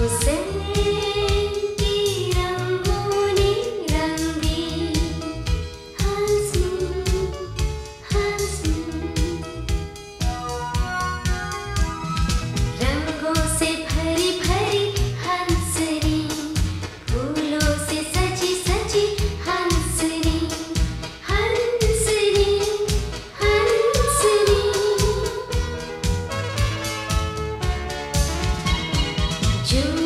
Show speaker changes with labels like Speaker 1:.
Speaker 1: Você June.